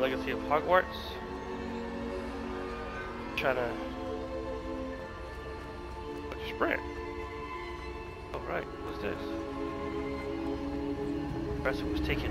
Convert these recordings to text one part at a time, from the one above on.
Legacy of Hogwarts. Trying to sprint. Oh right, what's this? Professor was taken.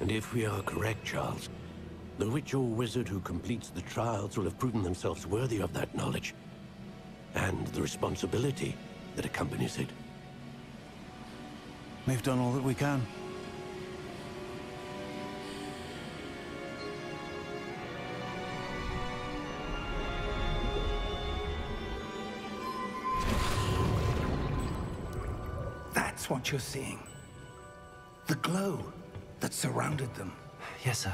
and if we are correct, Charles, the witch or wizard who completes the trials will have proven themselves worthy of that knowledge. And the responsibility that accompanies it. We've done all that we can. That's what you're seeing. The glow that surrounded them. Yes, sir.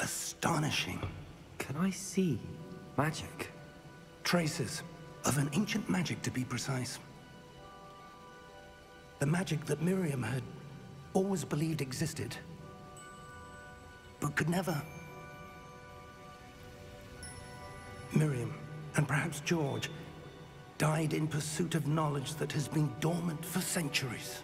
Astonishing. Can I see magic? Traces of an ancient magic, to be precise. The magic that Miriam had always believed existed, but could never. Miriam, and perhaps George, died in pursuit of knowledge that has been dormant for centuries.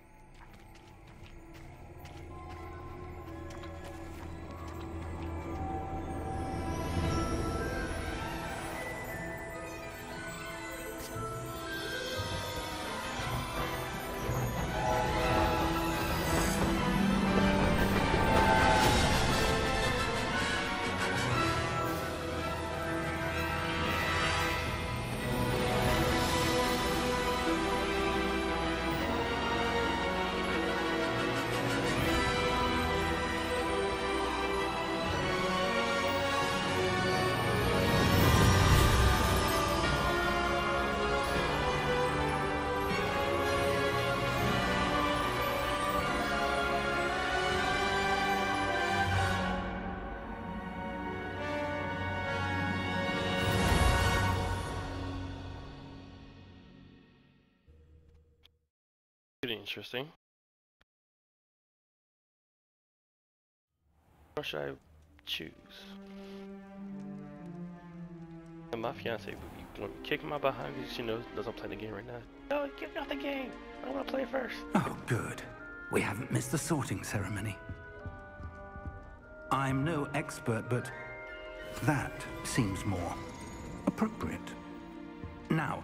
Pretty interesting. What should I choose? And my fiance would be want to kick my behind because she knows doesn't play the game right now. No, me off the game. I want to play first. Oh, good. We haven't missed the sorting ceremony. I'm no expert, but that seems more appropriate. Now,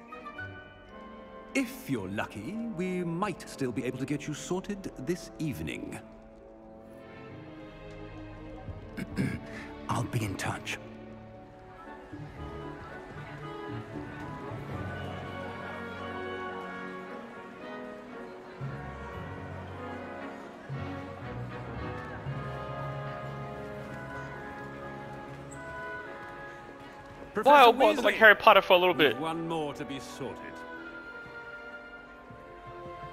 If you're lucky, we might still be able to get you sorted this evening. I'll be in touch. Wow, Professor well, like Harry Potter for a little bit. One more to be sorted.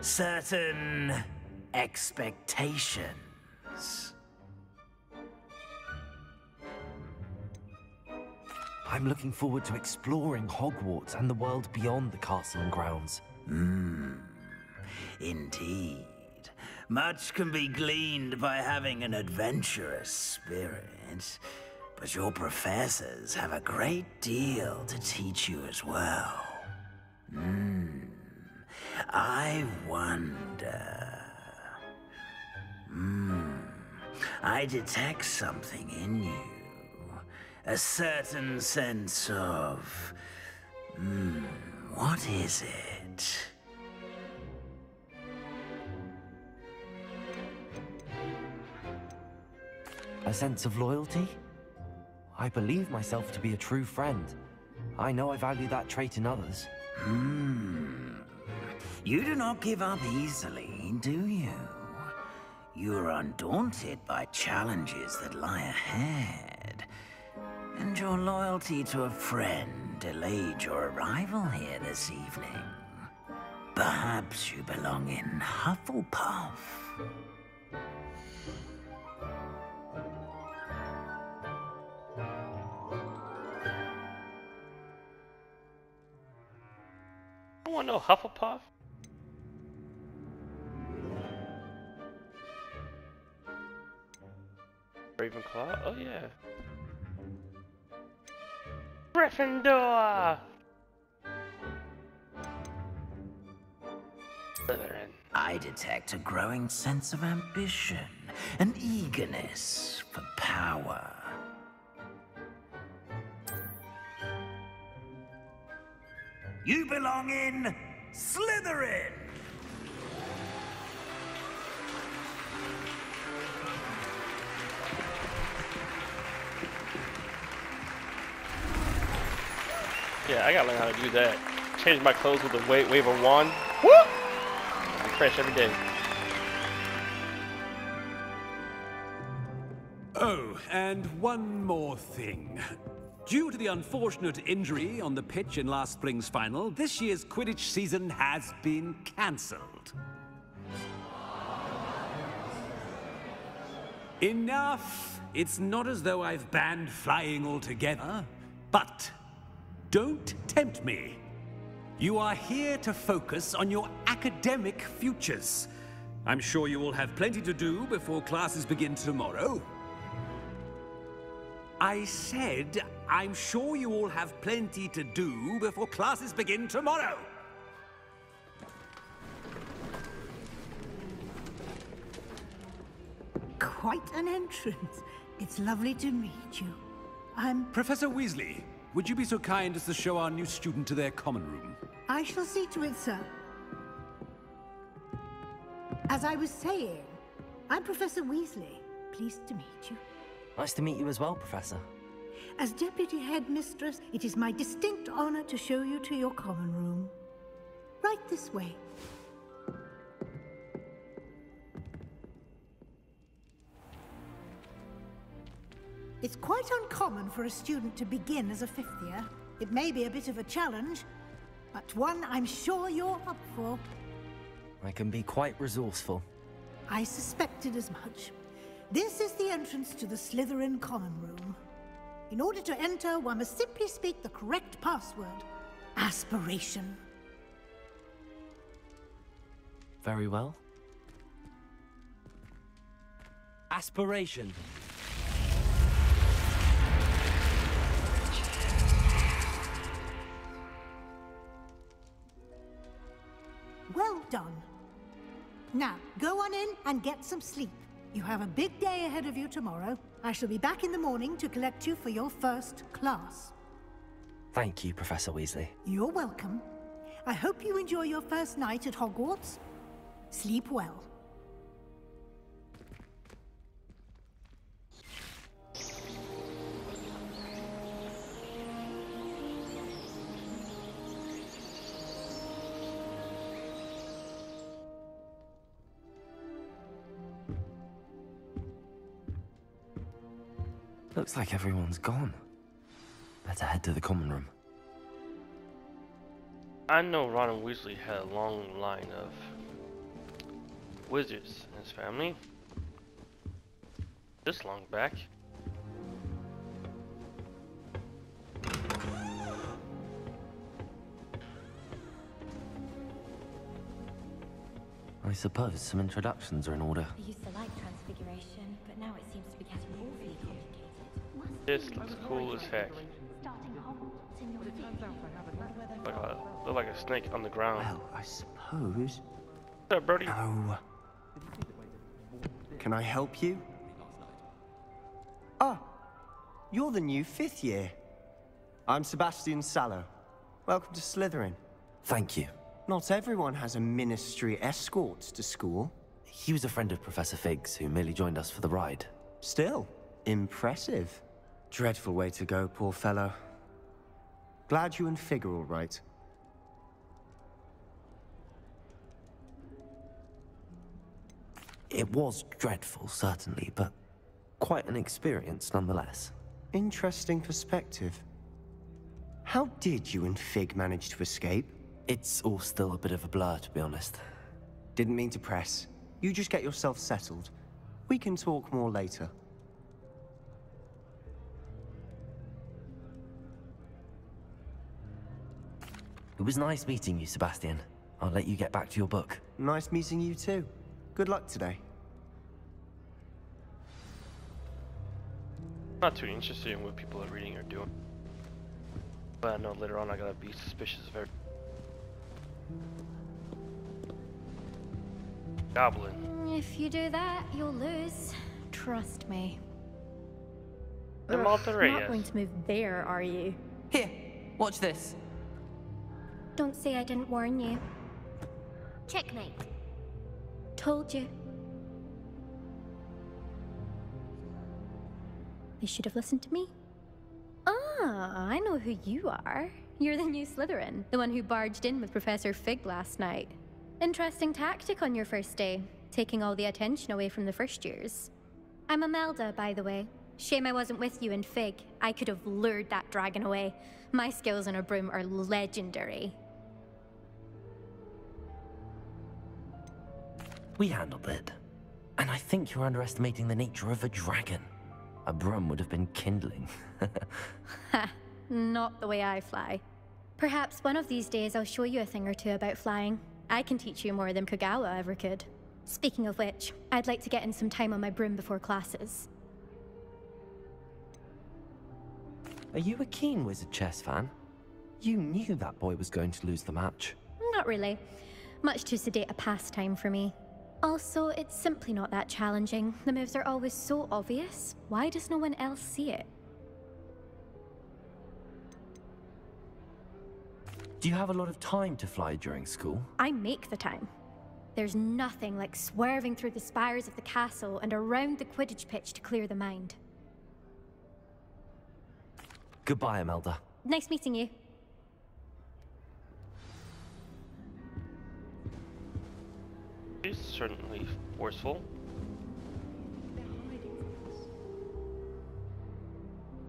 Certain expectations. I'm looking forward to exploring Hogwarts and the world beyond the castle and grounds. Hmm. Indeed. Much can be gleaned by having an adventurous spirit. But your professors have a great deal to teach you as well. Hmm. I wonder. Hmm. I detect something in you. A certain sense of. Hmm. What is it? A sense of loyalty? I believe myself to be a true friend. I know I value that trait in others. Hmm. You do not give up easily, do you? You are undaunted by challenges that lie ahead. And your loyalty to a friend delayed your arrival here this evening. Perhaps you belong in Hufflepuff. I want no Hufflepuff. Ravenclaw? Oh yeah. Gryffindor! Slytherin. I detect a growing sense of ambition, an eagerness for power. You belong in Slytherin! Yeah, I gotta learn how to do that. Change my clothes with a wa wave of wand. Woo! Be fresh every day. Oh, and one more thing. Due to the unfortunate injury on the pitch in last spring's final, this year's Quidditch season has been cancelled. Enough! It's not as though I've banned flying altogether, but don't tempt me. You are here to focus on your academic futures. I'm sure you will have plenty to do before classes begin tomorrow. I said, I'm sure you all have plenty to do before classes begin tomorrow. Quite an entrance. It's lovely to meet you. I'm... Professor Weasley, would you be so kind as to show our new student to their common room? I shall see to it, sir. As I was saying, I'm Professor Weasley. Pleased to meet you. Nice to meet you as well, Professor. As Deputy Headmistress, it is my distinct honor to show you to your common room. Right this way. It's quite uncommon for a student to begin as a fifth year. It may be a bit of a challenge, but one I'm sure you're up for. I can be quite resourceful. I suspected as much. This is the entrance to the Slytherin Common Room. In order to enter, one must simply speak the correct password. Aspiration. Very well. Aspiration. Now, go on in and get some sleep. You have a big day ahead of you tomorrow. I shall be back in the morning to collect you for your first class. Thank you, Professor Weasley. You're welcome. I hope you enjoy your first night at Hogwarts. Sleep well. Looks like everyone's gone. Better head to the common room. I know Ron Weasley had a long line of wizards in his family. This long back. I suppose some introductions are in order. I used to like transfiguration, but now it seems to be getting awfully complicated. This looks cool as heck. Starting Hogwarts in Look, look like a snake on the ground. Well, I suppose. What's up, Brody? Oh. Can I help you? Ah, you're the new fifth year. I'm Sebastian Sallow. Welcome to Slytherin. Thank you. Not everyone has a ministry escort to school. He was a friend of Professor Fig's who merely joined us for the ride. Still, impressive. Dreadful way to go, poor fellow. Glad you and Fig are all right. It was dreadful, certainly, but quite an experience nonetheless. Interesting perspective. How did you and Fig manage to escape? It's all still a bit of a blur, to be honest. Didn't mean to press. You just get yourself settled. We can talk more later. It was nice meeting you, Sebastian. I'll let you get back to your book. Nice meeting you too. Good luck today. Not too interested in what people are reading or doing. But I know later on I gotta be suspicious of everything. Goblin. If you do that, you'll lose. Trust me. The Malta Not going to move there, are you? Here, watch this. Don't say I didn't warn you. Checkmate. Told you. They should have listened to me. Ah, I know who you are. You're the new Slytherin, the one who barged in with Professor Fig last night. Interesting tactic on your first day, taking all the attention away from the first years. I'm Imelda, by the way. Shame I wasn't with you in Fig. I could have lured that dragon away. My skills on a broom are legendary. We handled it. And I think you're underestimating the nature of a dragon. A broom would have been kindling. Ha, not the way I fly. Perhaps one of these days I'll show you a thing or two about flying. I can teach you more than Kogawa ever could. Speaking of which, I'd like to get in some time on my broom before classes. Are you a keen Wizard Chess fan? You knew that boy was going to lose the match. Not really. Much too sedate a pastime for me. Also, it's simply not that challenging. The moves are always so obvious. Why does no one else see it? Do you have a lot of time to fly during school? I make the time. There's nothing like swerving through the spires of the castle and around the Quidditch pitch to clear the mind. Goodbye, Imelda. Nice meeting you. She's certainly forceful.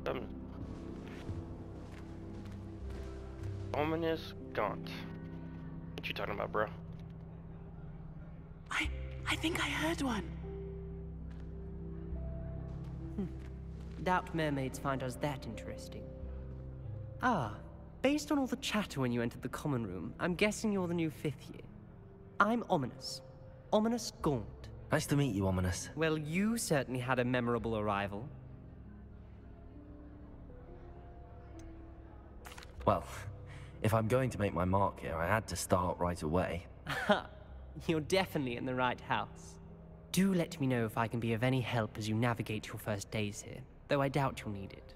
Um, Ominis Gaunt. What you talking about, bro? I I think I heard one. Doubt mermaids find us that interesting. Ah, based on all the chatter when you entered the common room, I'm guessing you're the new fifth year. I'm Ominis. Ominis Gaunt. Nice to meet you, Ominis. Well, you certainly had a memorable arrival. Well, if I'm going to make my mark here, I had to start right away. You're definitely in the right house. Do let me know if I can be of any help as you navigate your first days here, though I doubt you'll need it.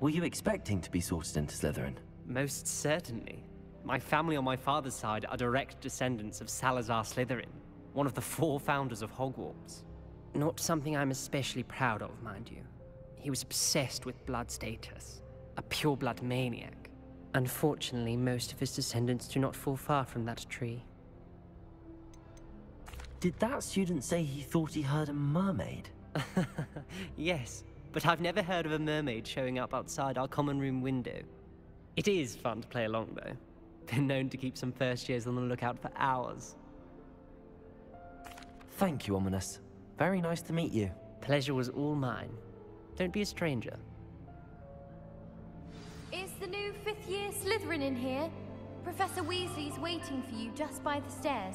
Were you expecting to be sorted into Slytherin? Most certainly. My family on my father's side are direct descendants of Salazar Slytherin, one of the four founders of Hogwarts. Not something I'm especially proud of, mind you. He was obsessed with blood status, a pure-blood maniac. Unfortunately, most of his descendants do not fall far from that tree. Did that student say he thought he heard a mermaid? yes, but I've never heard of a mermaid showing up outside our common room window. It is fun to play along, though. Been known to keep some first years on the lookout for hours. Thank you, Ominis. Very nice to meet you. Pleasure was all mine. Don't be a stranger. Is the new fifth year Slytherin in here? Professor Weasley's waiting for you just by the stairs.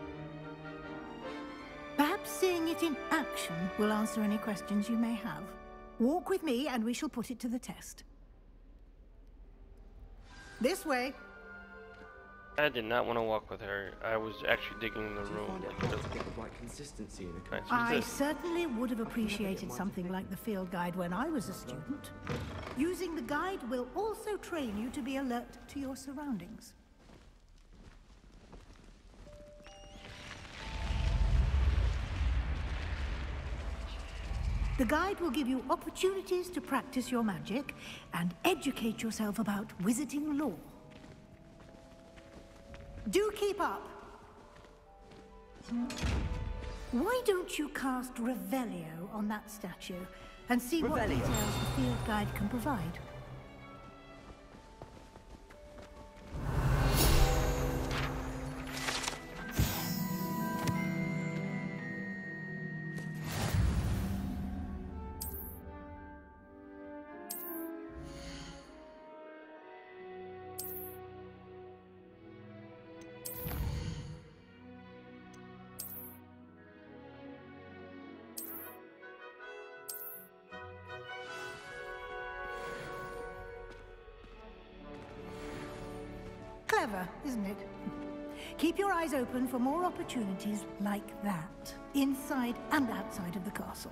Perhaps seeing it in action will answer any questions you may have. Walk with me and we shall put it to the test. This way. I did not want to walk with her. I was actually digging in the room. Like, to get the right consistency in a Nice. I certainly would have appreciated something like the field guide when I was a student. Using the guide will also train you to be alert to your surroundings. The guide will give you opportunities to practice your magic and educate yourself about wizarding lore. Do keep up. Why don't you cast Revelio on that statue and see what details the field guide can provide? Clever, isn't it? Keep your eyes open for more opportunities like that, inside and outside of the castle.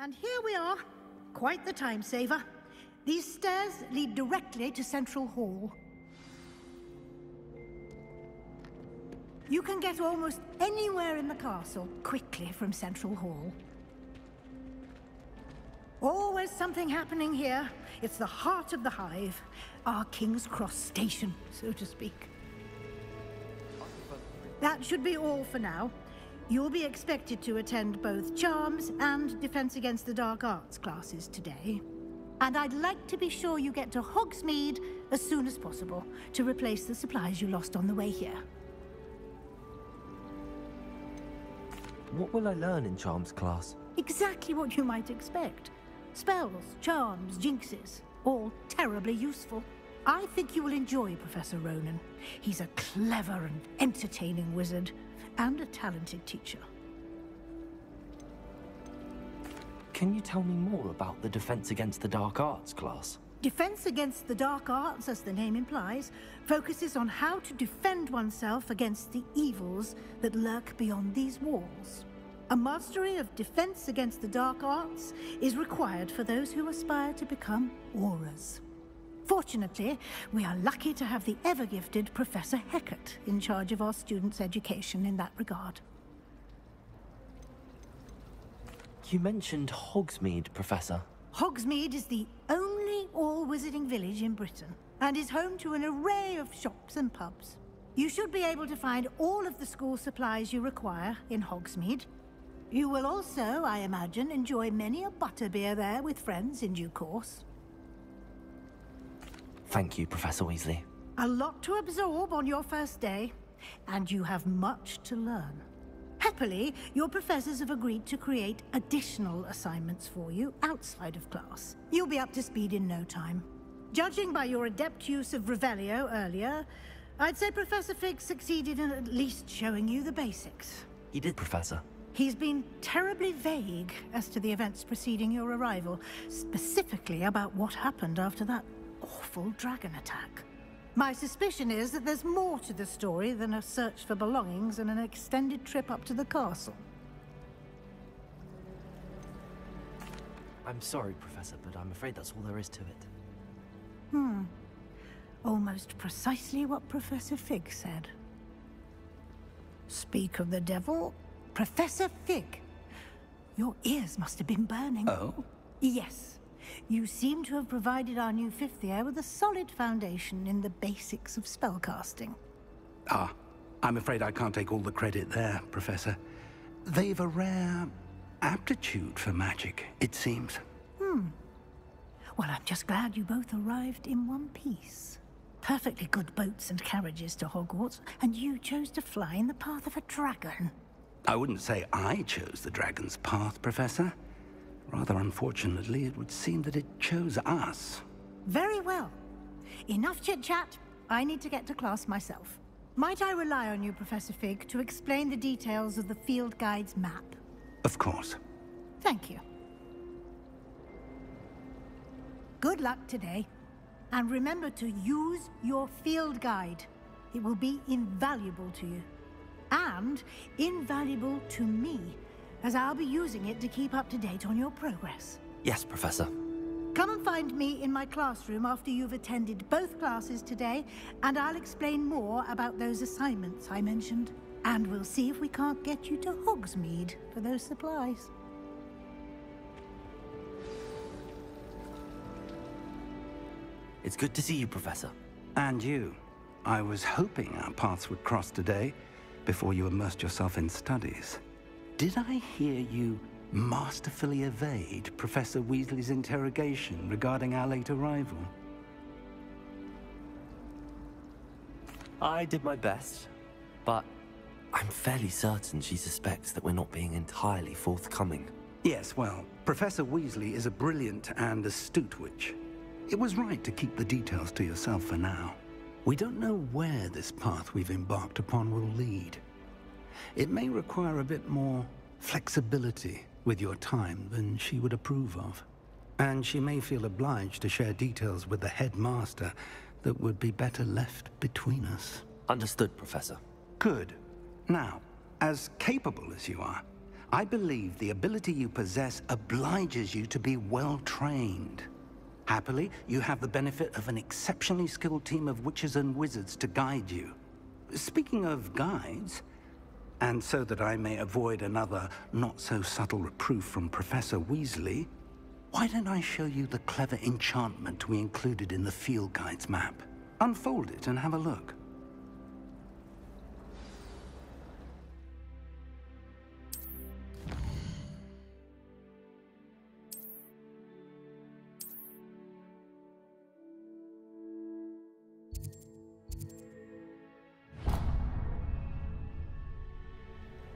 And here we are. Quite the time saver. These stairs lead directly to Central Hall. You can get almost anywhere in the castle quickly from Central Hall. Always something happening here. It's the heart of the Hive. Our King's Cross station, so to speak. That should be all for now. You'll be expected to attend both Charms and Defense Against the Dark Arts classes today. And I'd like to be sure you get to Hogsmeade as soon as possible to replace the supplies you lost on the way here. What will I learn in Charms class? Exactly what you might expect. Spells, charms, jinxes, all terribly useful. I think you will enjoy Professor Ronen. He's a clever and entertaining wizard, and a talented teacher. Can you tell me more about the Defense Against the Dark Arts class? Defense Against the Dark Arts, as the name implies, focuses on how to defend oneself against the evils that lurk beyond these walls. A mastery of Defense Against the Dark Arts is required for those who aspire to become Aurors. Fortunately, we are lucky to have the ever-gifted Professor Hecat in charge of our students' education in that regard. You mentioned Hogsmeade, Professor. Hogsmeade is the only all-wizarding village in Britain, and is home to an array of shops and pubs. You should be able to find all of the school supplies you require in Hogsmeade. You will also, I imagine, enjoy many a butterbeer there with friends in due course. Thank you, Professor Weasley. A lot to absorb on your first day, and you have much to learn. Happily, your professors have agreed to create additional assignments for you outside of class. You'll be up to speed in no time. Judging by your adept use of Revelio earlier, I'd say Professor Fig succeeded in at least showing you the basics. He did, Professor. He's been terribly vague as to the events preceding your arrival, specifically about what happened after that awful dragon attack. My suspicion is that there's more to the story than a search for belongings and an extended trip up to the castle. I'm sorry, Professor, but I'm afraid that's all there is to it. Hmm. Almost precisely what Professor Fig said. Speak of the devil, Professor Fig. Your ears must have been burning. Oh? Yes. You seem to have provided our new fifth year with a solid foundation in the basics of spellcasting. Ah, I'm afraid I can't take all the credit there, Professor. They've a rare aptitude for magic, it seems. Hmm. Well, I'm just glad you both arrived in one piece. Perfectly good boats and carriages to Hogwarts, and you chose to fly in the path of a dragon. I wouldn't say I chose the dragon's path, Professor. Rather unfortunately, it would seem that it chose us. Very well. Enough chit-chat. I need to get to class myself. Might I rely on you, Professor Fig, to explain the details of the field guide's map? Of course. Thank you. Good luck today. And remember to use your field guide. It will be invaluable to you. And invaluable to me, as I'll be using it to keep up to date on your progress. Yes, Professor. Come and find me in my classroom after you've attended both classes today, and I'll explain more about those assignments I mentioned. And we'll see if we can't get you to Hogsmeade for those supplies. It's good to see you, Professor. And you. I was hoping our paths would cross today, before you immersed yourself in studies. Did I hear you masterfully evade Professor Weasley's interrogation regarding our late arrival? I did my best, but I'm fairly certain she suspects that we're not being entirely forthcoming. Yes, well, Professor Weasley is a brilliant and astute witch. It was right to keep the details to yourself for now. We don't know where this path we've embarked upon will lead. It may require a bit more flexibility with your time than she would approve of. And she may feel obliged to share details with the headmaster that would be better left between us. Understood, Professor. Good. Now, as capable as you are, I believe the ability you possess obliges you to be well trained. Happily, you have the benefit of an exceptionally skilled team of witches and wizards to guide you. Speaking of guides, and so that I may avoid another not-so-subtle reproof from Professor Weasley, why don't I show you the clever enchantment we included in the field guide's map? Unfold it and have a look.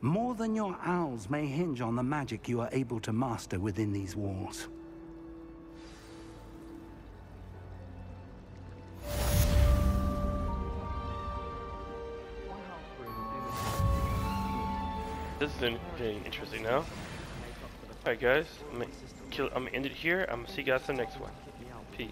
More than your owls may hinge on the magic you are able to master within these walls. This is getting interesting now. Alright guys, I'm gonna, kill, I'm gonna end it here. I'm gonna see you guys in the next one. Peace.